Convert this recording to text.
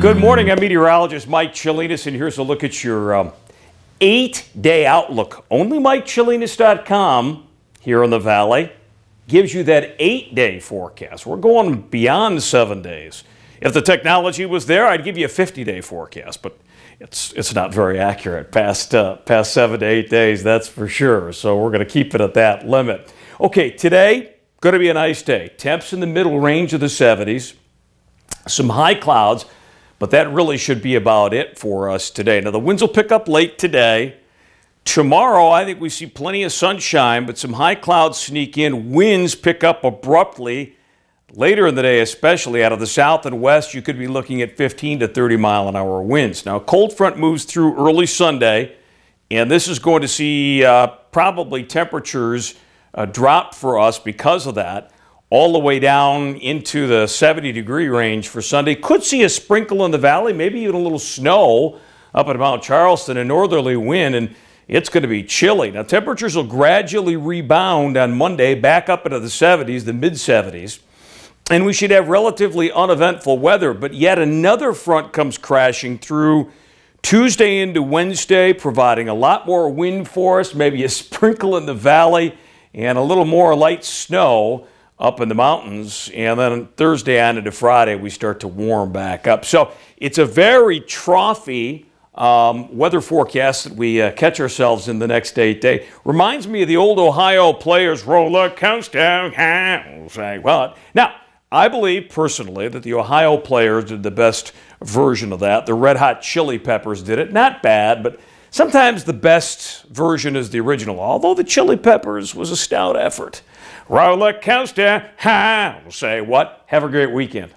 Good morning. I'm meteorologist Mike Tsolinas, and here's a look at your um, eight-day outlook. Only MikeTsolinas.com here in the Valley gives you that eight-day forecast. We're going beyond seven days. If the technology was there, I'd give you a 50-day forecast, but it's it's not very accurate past uh, past seven to eight days. That's for sure. So we're going to keep it at that limit. Okay, today going to be a nice day. Temps in the middle range of the 70s. Some high clouds, but that really should be about it for us today. Now the winds will pick up late today. Tomorrow, I think we see plenty of sunshine, but some high clouds sneak in. Winds pick up abruptly Later in the day, especially out of the south and west, you could be looking at 15 to 30 mile an hour winds. Now, a cold front moves through early Sunday, and this is going to see uh, probably temperatures uh, drop for us because of that, all the way down into the 70 degree range for Sunday. Could see a sprinkle in the valley, maybe even a little snow up at Mount Charleston, a northerly wind, and it's going to be chilly. Now, temperatures will gradually rebound on Monday back up into the 70s, the mid 70s and we should have relatively uneventful weather. But yet another front comes crashing through Tuesday into Wednesday, providing a lot more wind for us, maybe a sprinkle in the valley, and a little more light snow up in the mountains. And then Thursday on into Friday, we start to warm back up. So it's a very trophy um, weather forecast that we uh, catch ourselves in the next eight days. Reminds me of the old Ohio players roller coaster. Say what? Now, I believe personally that the Ohio players did the best version of that. The Red Hot Chili Peppers did it. Not bad, but sometimes the best version is the original, although the Chili Peppers was a stout effort. Roller coaster, ha! Say what? Have a great weekend.